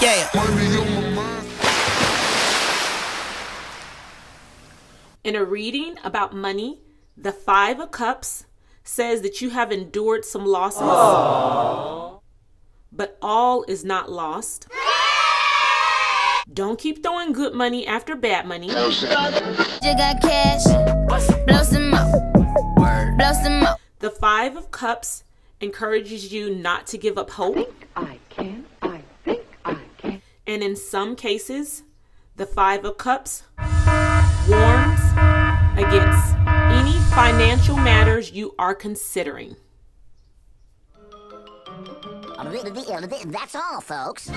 Yeah. In a reading about money, the Five of Cups says that you have endured some losses, but all is not lost. Don't keep throwing good money after bad money. You got cash, blow some up, blow some up. The Five of Cups encourages you not to give up hope. I think I can. And in some cases, the Five of Cups warns against any financial matters you are considering. That's all, folks.